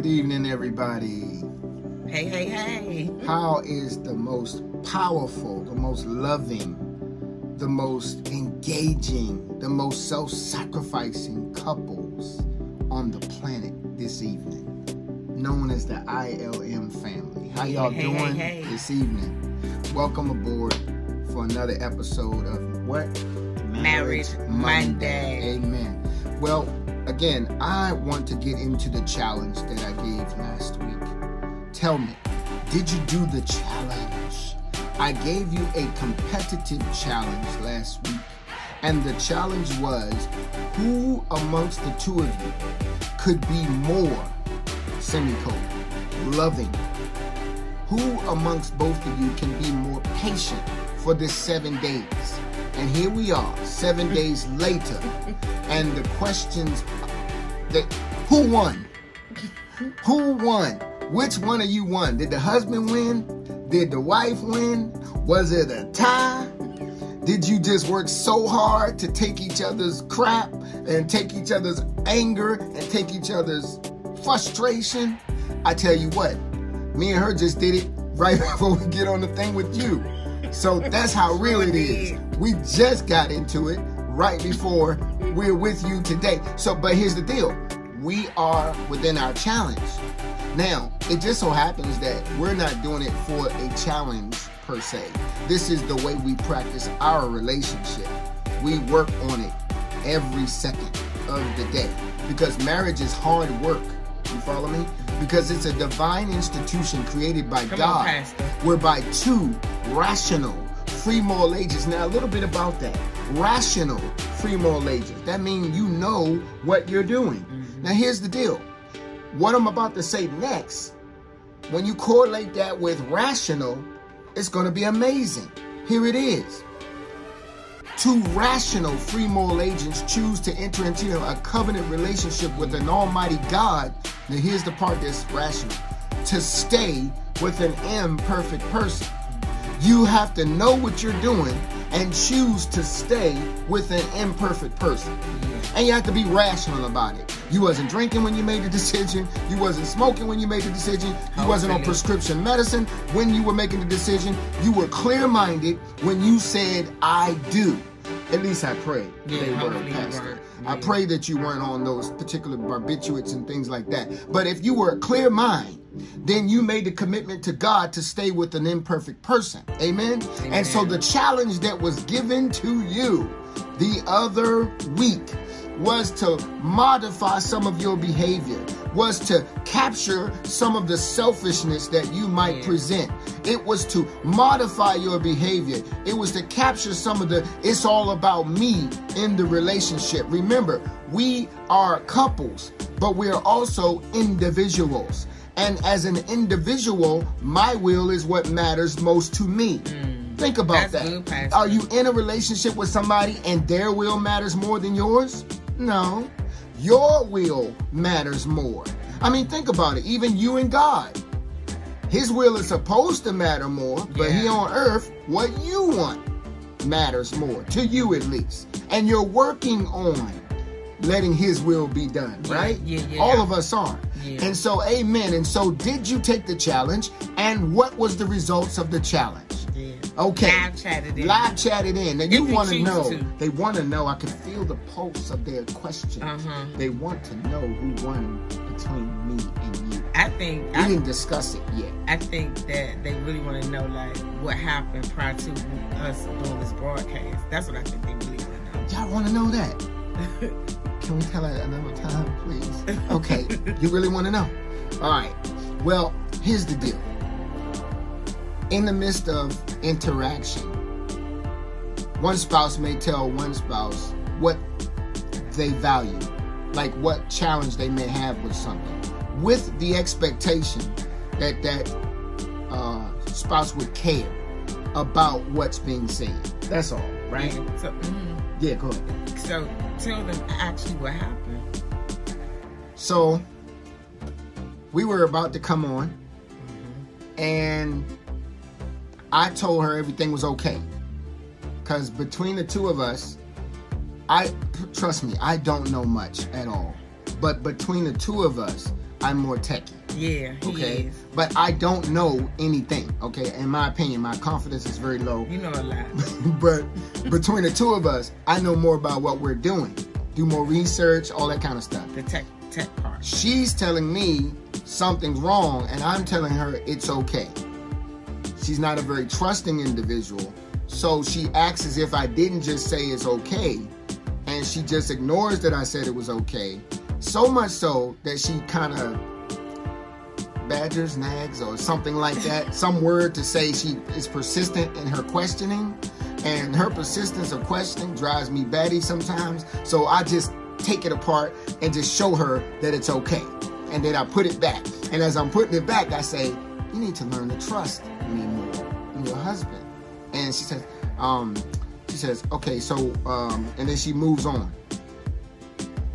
Good evening, everybody. Hey, hey, hey. How is the most powerful, the most loving, the most engaging, the most self sacrificing couples on the planet this evening? Known as the ILM family. How y'all Hey, doing hey, hey. this evening? Welcome aboard for another episode of what? Marriage Monday. Amen. Well, again, I want to get into the challenge that I gave last week. Tell me, did you do the challenge? I gave you a competitive challenge last week, and the challenge was who amongst the two of you could be more, semicolon, loving? Who amongst both of you can be more patient for this seven days? And here we are, seven days later, and the questions that who won? Who won? Which one of you won? Did the husband win? Did the wife win? Was it a tie? Did you just work so hard to take each other's crap and take each other's anger and take each other's frustration? I tell you what, me and her just did it right before we get on the thing with you. So that's how real it is. We just got into it right before we're with you today. So, but here's the deal we are within our challenge. Now, it just so happens that we're not doing it for a challenge per se. This is the way we practice our relationship. We work on it every second of the day because marriage is hard work. You follow me? Because it's a divine institution created by Come on, God, Pastor. whereby two rational free moral agents. Now, a little bit about that. Rational free moral agents. That means you know what you're doing. Mm-hmm. Now, here's the deal. What I'm about to say next, when you correlate that with rational, it's going to be amazing. Here it is. Two rational free moral agents choose to enter into a covenant relationship with an almighty God. Now, here's the part that's rational to stay with an imperfect person. You have to know what you're doing and choose to stay with an imperfect person. And you have to be rational about it. You wasn't drinking when you made the decision. You wasn't smoking when you made the decision. You wasn't on prescription medicine when you were making the decision. You were clear-minded when you said, I do. At least I pray Yeah, they were, Pastor. weren't. I pray that you weren't on those particular barbiturates and things like that. But if you were a clear mind, then you made the commitment to God to stay with an imperfect person. Amen? And so the challenge that was given to you the other week was to modify some of your behavior, was to capture some of the selfishness that you might Yeah. present. It was to modify your behavior. It was to capture some of the it's all about me in the relationship. Remember, we are couples, but we are also individuals. And as an individual, my will is what matters most to me. Think about Mm. That. Are you in a relationship with somebody and their will matters more than yours? No. Your will matters more. I mean, think about it. Even you and God. His will is supposed to matter more, but Yeah. here on earth, what you want matters more, to you at least. And you're working on letting his will be done, Yeah, right? yeah, yeah. All of us are. Yeah. And so, amen. And so, did you take the challenge? And what was the results of the challenge? Okay. Live chatted in. Live chatted in. Now you want to know. to. They want to know. I can feel the pulse of their questions. Uh-huh. They want to know who won between me and you. I think We I, didn't discuss it yet. I think that they really want to know like what happened prior to us doing this broadcast. That's what I think they really want to know. Y'all want to know that? Can we tell it another time, please? Okay. you really want to know? All right. Well, here's the deal. In the midst of interaction, one spouse may tell one spouse what they value, like what challenge they may have with something, with the expectation that that uh, spouse would care about what's being said. That's all, right? Yeah. So, mm, Yeah, go ahead. so tell them actually what happened. So we were about to come on, and I told her everything was okay. Because between the two of us, I trust me, I don't know much at all. But between the two of us, I'm more techie. Yeah, he Okay, is. but I don't know anything. Okay, in my opinion, my confidence is very low. You know a lot. but between the two of us, I know more about what we're doing. Do more research, all that kind of stuff. The tech tech part. She's telling me something's wrong, and I'm telling her it's okay. She's not a very trusting individual, so she acts as if I didn't just say it's okay, and she just ignores that I said it was okay. So much so that she kind of badgers, nags, or something like that, some word to say she is persistent in her questioning. And her persistence of questioning drives me batty sometimes. So I just take it apart and just show her that it's okay. And then I put it back. And as I'm putting it back, I say, You need to learn to trust me your husband. And she says, um, she says, okay, so um, and then she moves on.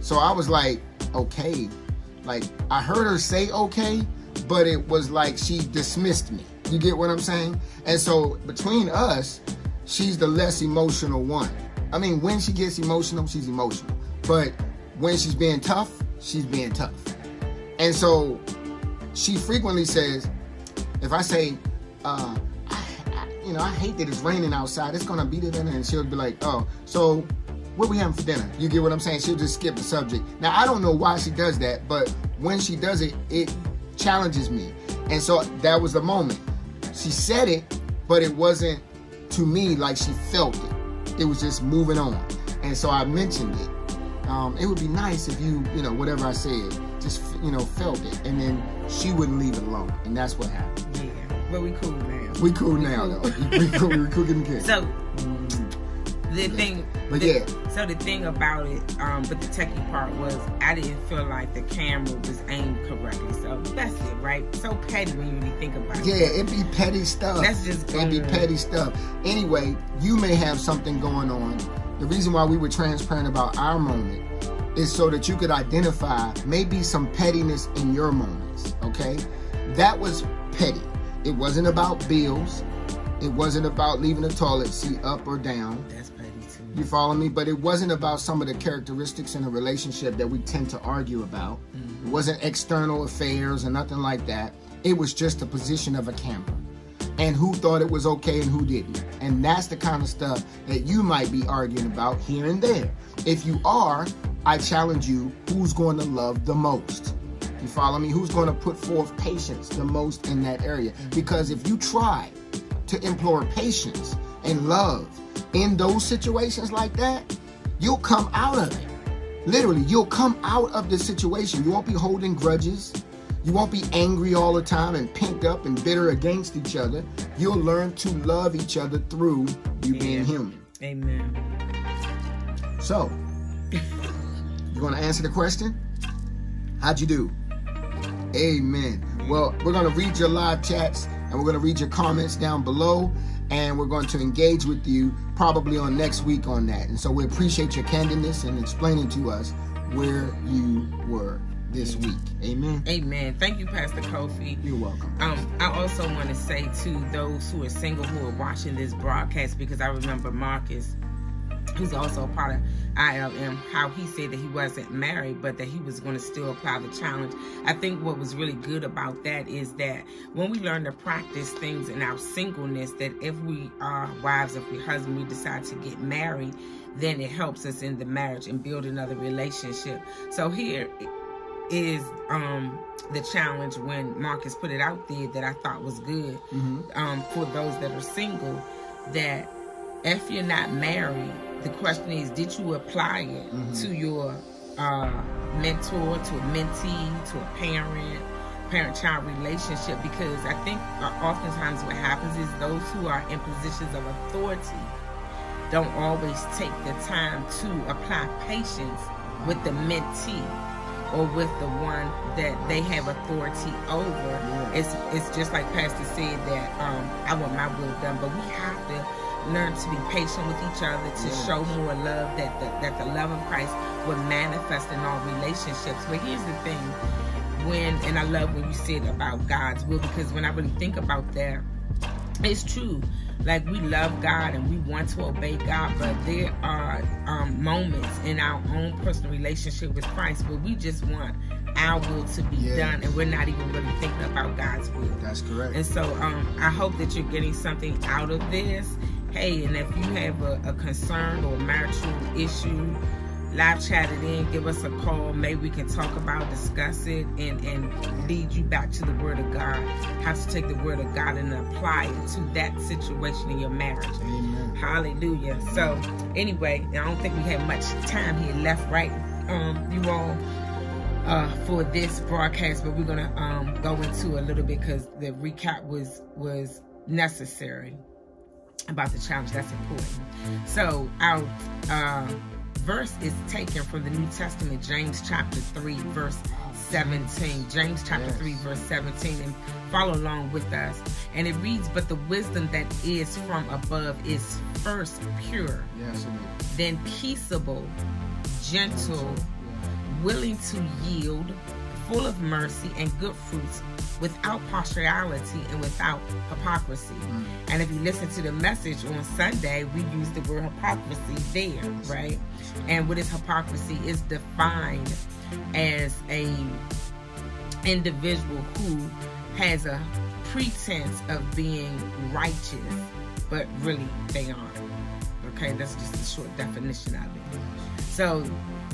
So I was like, okay. Like I heard her say okay, but it was like she dismissed me. You get what I'm saying? And so between us, she's the less emotional one. I mean, when she gets emotional, she's emotional. But when she's being tough, she's being tough. And so she frequently says, if I say, uh, I, I, you know, I hate that it's raining outside, it's gonna be it in, and she'll be like, oh, so what we having for dinner? You get what I'm saying? She'll just skip the subject. Now I don't know why she does that, but when she does it, it challenges me. And so that was the moment. She said it, but it wasn't to me like she felt it. It was just moving on. And so I mentioned it. Um, it would be nice if you, you know, whatever I said, just you know, felt it, and then she wouldn't leave it alone, and that's what happened. Yeah, but we cool now. We cool now, though. we cool. We cooking good. So the thing, But the- yeah. So the thing about it, um, but the techie part was I didn't feel like the camera was aimed correctly. So that's it, right? So petty when you really think about it. Yeah, it be petty stuff. That's just good. it be petty stuff. Anyway, you may have something going on. The reason why we were transparent about our moment is so that you could identify maybe some pettiness in your moments. Okay, that was petty. It wasn't about bills. It wasn't about leaving the toilet seat up or down. That's petty too. You follow me? But it wasn't about some of the characteristics in a relationship that we tend to argue about. Mm-hmm. It wasn't external affairs or nothing like that. It was just the position of a camper and who thought it was okay and who didn't. And that's the kind of stuff that you might be arguing about here and there. If you are, I challenge you who's going to love the most? You follow me? Who's going to put forth patience the most in that area? Mm-hmm. Because if you try to implore patience and love in those situations like that, you'll come out of it. Literally, you'll come out of the situation. You won't be holding grudges. You won't be angry all the time and pinked up and bitter against each other. You'll learn to love each other through you being human. Amen. So, you want to answer the question? How'd you do? Amen. Well, we're going to read your live chats and we're going to read your comments down below and we're going to engage with you probably on next week on that. And so we appreciate your candidness and explaining to us where you were this week. Amen. Amen. Thank you, Pastor Kofi. You're welcome. Um, I also want to say to those who are single who are watching this broadcast, because I remember Marcus, who's also a part of ILM, how he said that he wasn't married, but that he was going to still apply the challenge. I think what was really good about that is that when we learn to practice things in our singleness, that if we are wives, if we husband, we decide to get married, then it helps us in the marriage and build another relationship. So here is um the challenge when Marcus put it out there that I thought was good um, for those that are single. That if you're not married, the question is, did you apply it to your uh, mentor, to a mentee, to a parent, parent-child relationship? Because I think uh, oftentimes what happens is those who are in positions of authority don't always take the time to apply patience with the mentee or with the one that they have authority over. It's it's just like Pastor said that um, I want my will done, but we have to learn to be patient with each other to Yes. show more love that the, that the love of Christ will manifest in all relationships. But here's the thing, when and I love when you said about God's will because when I really think about that, it's true. Like we love God and we want to obey God, but there are um, moments in our own personal relationship with Christ where we just want our will to be Yes. done, and we're not even really thinking about God's will. That's correct. And so um, I hope that you're getting something out of this. Hey, and if you have a, a concern or marital issue, live chat it in, give us a call. Maybe we can talk about, discuss it, and, and lead you back to the Word of God. How to take the Word of God and apply it to that situation in your marriage. Amen. Hallelujah. So, anyway, I don't think we have much time here left, right? Um, you all, uh, for this broadcast, but we're gonna um go into a little bit because the recap was was necessary about the challenge. That's important. So, our uh, verse is taken from the New Testament, James chapter three, verse 17. James chapter Yes. 3, verse 17, and follow along with us. And it reads, But the wisdom that is from above is first pure, Yes, then peaceable, gentle, willing to yield, full of mercy and good fruits, without partiality and without hypocrisy. Mm. And if you listen to the message on Sunday, we use the word hypocrisy there, right? And what is hypocrisy is defined as a individual who has a pretense of being righteous, but really they aren't. Okay, that's just a short definition of it. So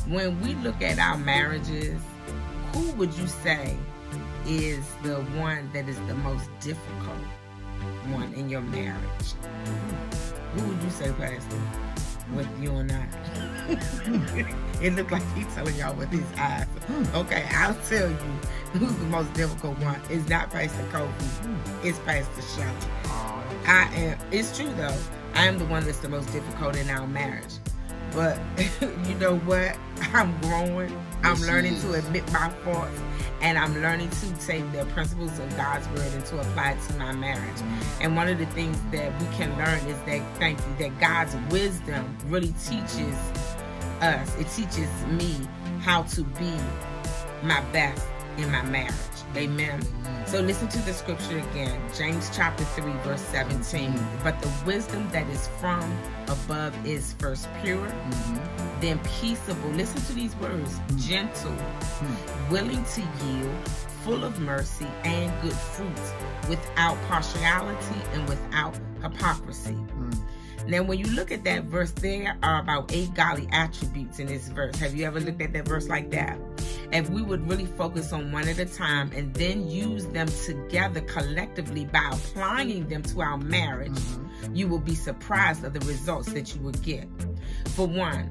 when we look at our marriages, who would you say is the one that is the most difficult one in your marriage? Who would you say, Pastor? With you and I? it looked like he's telling y'all with his eyes. Okay, I'll tell you who's the most difficult one. It's not Pastor Kofi. It's Pastor Shelley. Oh, I am. It's true though. I am the one that's the most difficult in our marriage. But you know what? I'm growing. I'm Yes, learning to admit my faults, and I'm learning to take the principles of God's word and to apply it to my marriage. And one of the things that we can learn is that thank you that God's wisdom really teaches us. It teaches me how to be my best in my marriage. Amen. So listen to the scripture again, James chapter 3, verse 17. But the wisdom that is from above is first pure, Mhm. then peaceable. Listen to these words gentle, Hmm. willing to yield, full of mercy and good fruits, without partiality and without hypocrisy. Mm. Now, when you look at that verse, there are about eight godly attributes in this verse. Have you ever looked at that verse like that? If we would really focus on one at a time and then use them together collectively by applying them to our marriage, Mhm. you will be surprised of the results that you will get. For one,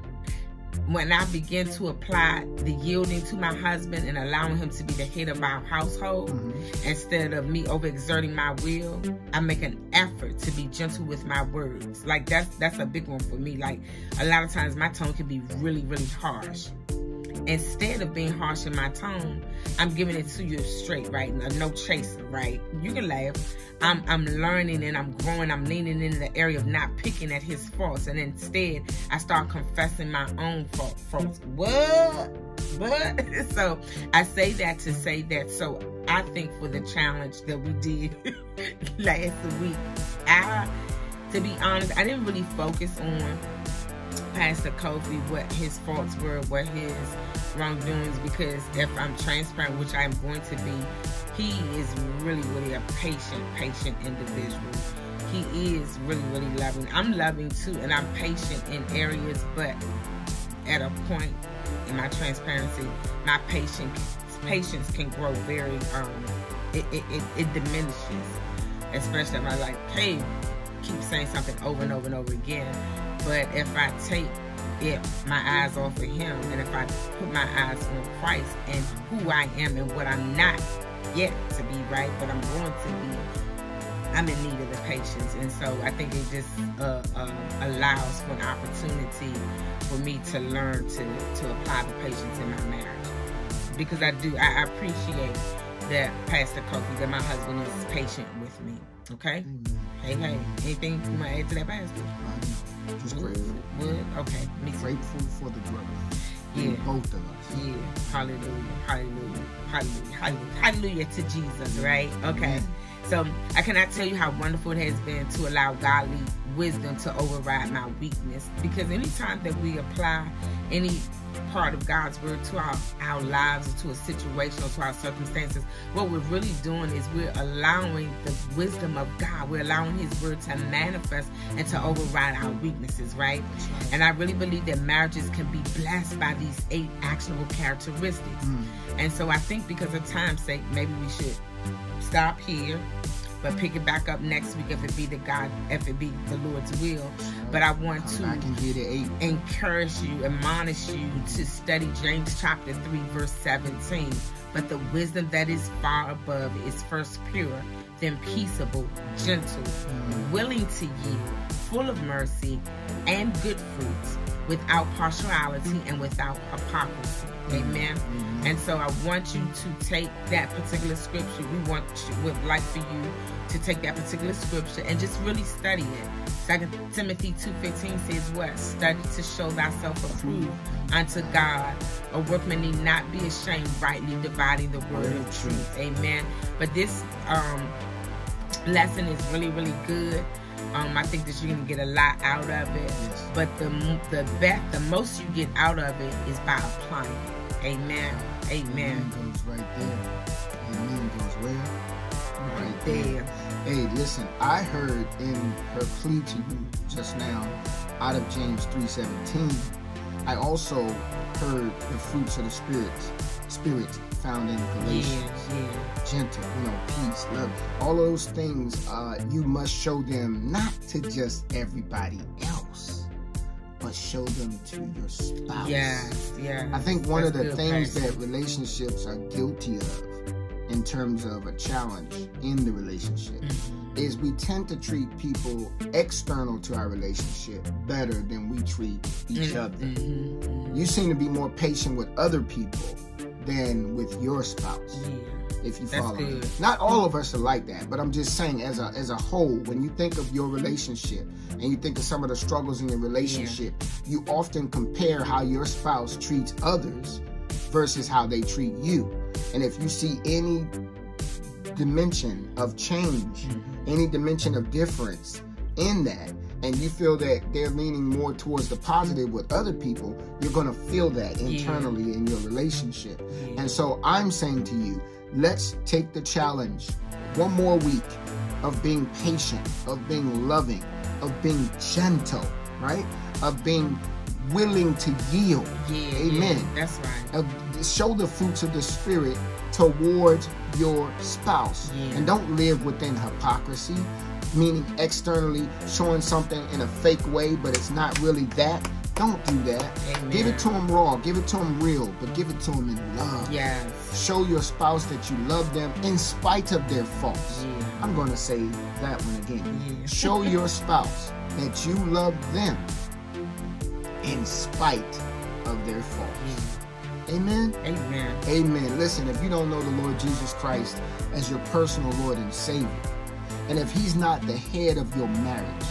when I begin to apply the yielding to my husband and allowing him to be the head of our household, Mhm. instead of me overexerting my will, I make an effort to be gentle with my words. Like that's that's a big one for me. Like a lot of times my tone can be really, really harsh. Instead of being harsh in my tone, I'm giving it to you straight, right? No chaser, right? You can laugh. I'm I'm learning and I'm growing. I'm leaning in the area of not picking at his faults, and instead I start confessing my own fault, faults. What? What? so I say that to say that. So I think for the challenge that we did last week, I, to be honest, I didn't really focus on Pastor Kofi what his faults were, what his wrongdoings, because if I'm transparent, which I'm going to be, he is really, really a patient, patient individual. He is really, really loving. I'm loving too, and I'm patient in areas, but at a point in my transparency, my patience patience can grow very um it, it, it, it diminishes. Especially if I like, hey, keep saying something over and over and over again. But if I take it my eyes off of him and if I put my eyes on Christ and who I am and what I'm not yet to be right, but I'm going to be, I'm in need of the patience. And so I think it just uh, uh, allows for an opportunity for me to learn to, to apply the patience in my marriage. Because I do, I appreciate that Pastor Kofi, that my husband is patient with me. Okay? Amen. Hey, hey, anything you want to add to that, Pastor? Just grateful. Would? Okay, me too. Grateful for the growth. Yeah. In both of us. Yeah, hallelujah, hallelujah, hallelujah, hallelujah, hallelujah to Jesus, right? Okay. So I cannot tell you how wonderful it has been to allow godly wisdom to override my weakness. Because anytime that we apply any part of God's word to our, our lives, to a situation, or to our circumstances, what we're really doing is we're allowing the wisdom of God, we're allowing His word to manifest and to override our weaknesses, right? And I really believe that marriages can be blessed by these eight actionable characteristics. Mm. And so I think because of time's sake, maybe we should stop here but pick it back up next week if it be the God, if it be the Lord's will. But I want to encourage you, admonish you to study James chapter 3, verse 17. But the wisdom that is far above is first pure, then peaceable, gentle, mm-hmm. willing to yield, full of mercy and good fruits, without partiality and without hypocrisy. Amen. Mm-hmm. And so I want you to take that particular scripture. We want would like for you to take that particular scripture and just really study it. Second Timothy 2.15 says what? Study to show thyself approved unto God. A workman need not be ashamed, rightly dividing the word of truth. Amen. But this um, lesson is really, really good. Um, I think that you're gonna get a lot out of it. But the the best, the most you get out of it is by applying. Amen. Amen. Amen goes right there. Amen goes where? Right there. Hey, listen, I heard in her plea to you just now out of James 3:17, I also heard the fruits of the spirit, spirit found in Galatians. Yeah, yeah. Gentle, you know, peace, love. All those things, uh, you must show them not to just everybody else, but show them to your spouse. Yeah, yeah. I think one That's of the things person. that relationships are guilty of in terms of a challenge in the relationship mm-hmm. is we tend to treat people external to our relationship better than we treat each mm-hmm. other. Mm-hmm. You seem to be more patient with other people than with your spouse. Yeah. If you follow me. Not all of us are like that, but I'm just saying as a as a whole, when you think of your relationship and you think of some of the struggles in your relationship, yeah. you often compare how your spouse treats others versus how they treat you. And if you see any dimension of change, mm-hmm. any dimension of difference in that, and you feel that they're leaning more towards the positive with other people, you're going to feel that internally yeah. in your relationship. Yeah. And so I'm saying to you, let's take the challenge one more week of being patient, of being loving, of being gentle, right? Of being willing to yield. Yeah, Amen. Yeah, that's right. Uh, show the fruits of the Spirit towards your spouse. Yeah. And don't live within hypocrisy, meaning externally showing something in a fake way, but it's not really that. Don't do that. Amen. Give it to them raw. Give it to them real, but give it to them in love. Yes. Show your spouse that you love them in spite of their faults. Yeah. I'm going to say that one again. Yeah. Show your spouse that you love them in spite of their faults. Amen. Amen. Amen. Listen, if you don't know the Lord Jesus Christ as your personal Lord and Savior, and if He's not the head of your marriage,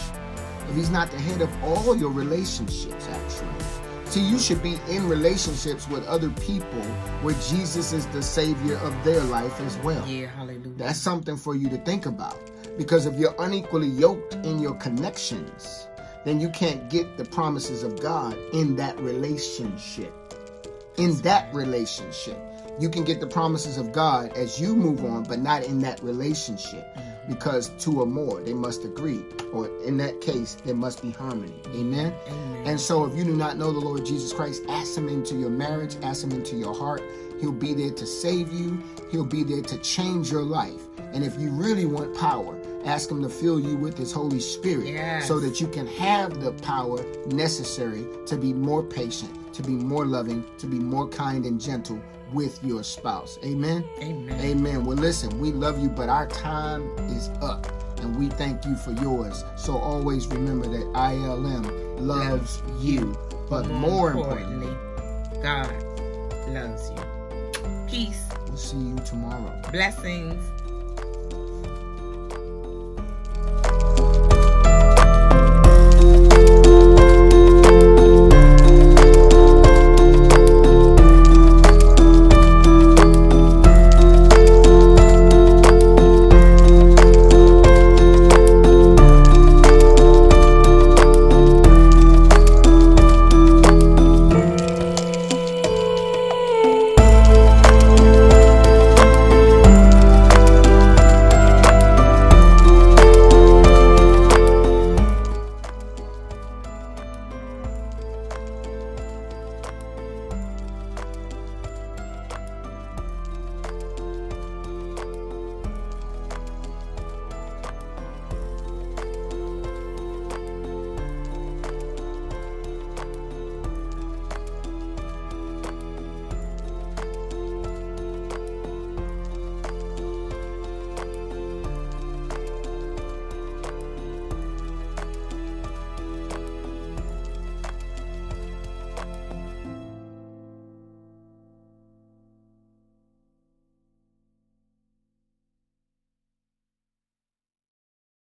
if He's not the head of all your relationships, actually, see, you should be in relationships with other people where Jesus is the Savior of their life as well. Yeah, hallelujah. That's something for you to think about. Because if you're unequally yoked in your connections, then you can't get the promises of God in that relationship. In that relationship. You can get the promises of God as you move on, but not in that relationship. Mm-hmm. Because two or more, they must agree. Or in that case, there must be harmony. Amen? Amen? And so if you do not know the Lord Jesus Christ, ask him into your marriage, ask him into your heart. He'll be there to save you. He'll be there to change your life. And if you really want power, Ask Him to fill you with His Holy Spirit yes. so that you can have the power necessary to be more patient, to be more loving, to be more kind and gentle with your spouse. Amen? Amen. Amen. Well, listen, we love you, but our time is up. And we thank you for yours. So always remember that ILM loves you, but more importantly, God loves you. Peace. We'll see you tomorrow. Blessings.